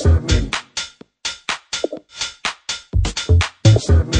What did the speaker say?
Seven. Seven.